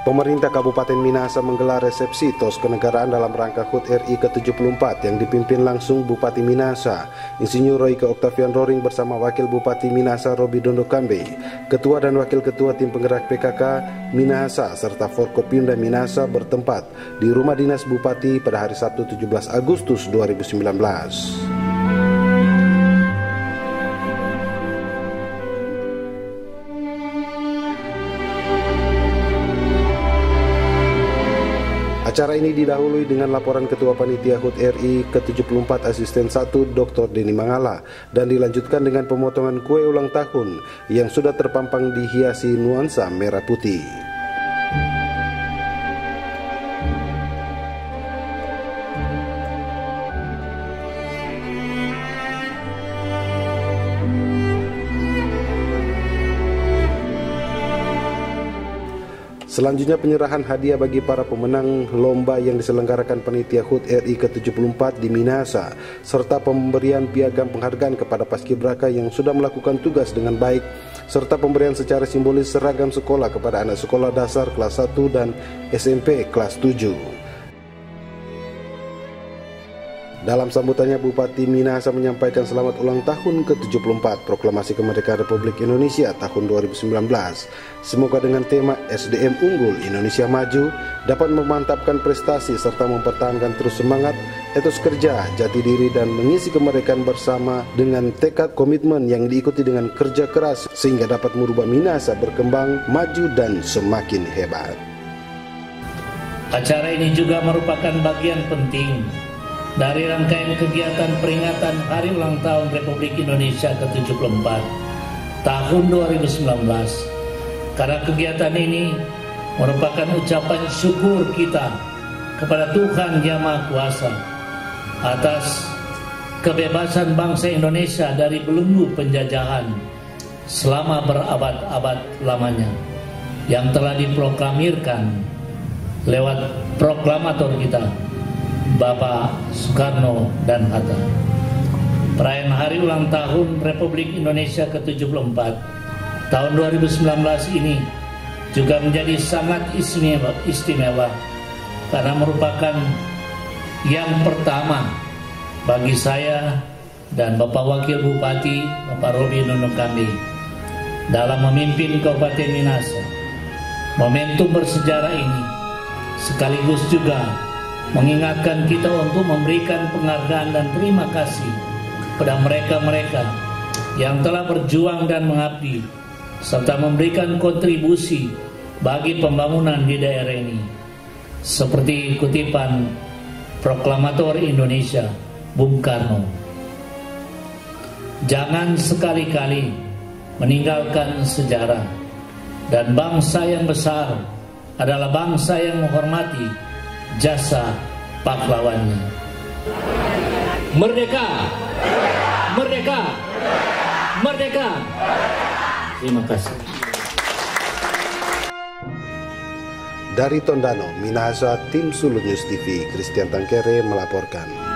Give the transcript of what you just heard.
Pemerintah Kabupaten Minahasa menggelar resepsi tos kenegaraan dalam rangka HUT RI ke-74 yang dipimpin langsung Bupati Minahasa, Insinyur Royke Octavian Roring bersama Wakil Bupati Minahasa Robi Dondo Kambe, Ketua dan Wakil Ketua Tim Penggerak PKK Minahasa serta Forkopimda Minahasa bertempat di Rumah Dinas Bupati pada hari Sabtu 17 Agustus 2019. Acara ini didahului dengan laporan Ketua Panitia HUT RI ke-74 Asisten 1 Dr. Deni Mangala dan dilanjutkan dengan pemotongan kue ulang tahun yang sudah terpampang dihiasi nuansa merah putih. Selanjutnya penyerahan hadiah bagi para pemenang lomba yang diselenggarakan panitia HUT RI ke-74 di Minahasa serta pemberian piagam penghargaan kepada paskibraka yang sudah melakukan tugas dengan baik serta pemberian secara simbolis seragam sekolah kepada anak sekolah dasar kelas 1 dan SMP kelas 7. Dalam sambutannya Bupati Minahasa menyampaikan selamat ulang tahun ke-74 Proklamasi Kemerdekaan Republik Indonesia tahun 2019. Semoga dengan tema SDM Unggul Indonesia Maju dapat memantapkan prestasi serta mempertahankan terus semangat, etos kerja, jati diri dan mengisi kemerdekaan bersama dengan tekad komitmen yang diikuti dengan kerja keras sehingga dapat merubah Minahasa berkembang, maju dan semakin hebat. Acara ini juga merupakan bagian penting dari rangkaian kegiatan peringatan Hari Ulang Tahun Republik Indonesia ke-74 tahun 2019. Karena kegiatan ini merupakan ucapan syukur kita kepada Tuhan Yang Maha Kuasa atas kebebasan bangsa Indonesia dari belenggu penjajahan selama berabad-abad lamanya yang telah diproklamirkan lewat proklamator kita Bapak Soekarno dan Hatta. Perayaan hari ulang tahun Republik Indonesia ke-74 tahun 2019 ini juga menjadi sangat istimewa, istimewa karena merupakan yang pertama bagi saya dan Bapak Wakil Bupati Bapak Robi Nunukambi dalam memimpin Kabupaten Minasa. Momentum bersejarah ini sekaligus juga mengingatkan kita untuk memberikan penghargaan dan terima kasih kepada mereka-mereka yang telah berjuang dan mengabdi serta memberikan kontribusi bagi pembangunan di daerah ini seperti kutipan proklamator Indonesia Bung Karno. Jangan sekali-kali meninggalkan sejarah dan bangsa yang besar adalah bangsa yang menghormati jasa pahlawannya. Merdeka! Merdeka! Merdeka! Terima kasih. Dari Tondano, Minahasa, Tim Sulu News TV, Christian Tangkere melaporkan.